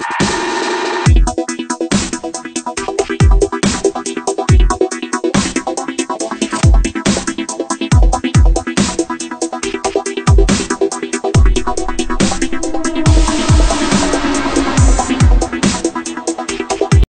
you